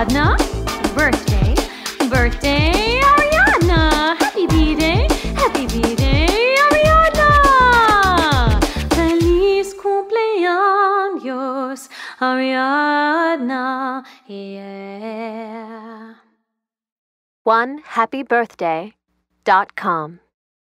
Ariadna. Birthday, birthday, Ariadna. Happy B-Day, happy B-Day, Ariadna. Feliz cumpleaños, Ariadna. Yeah. One happy birthday dot com.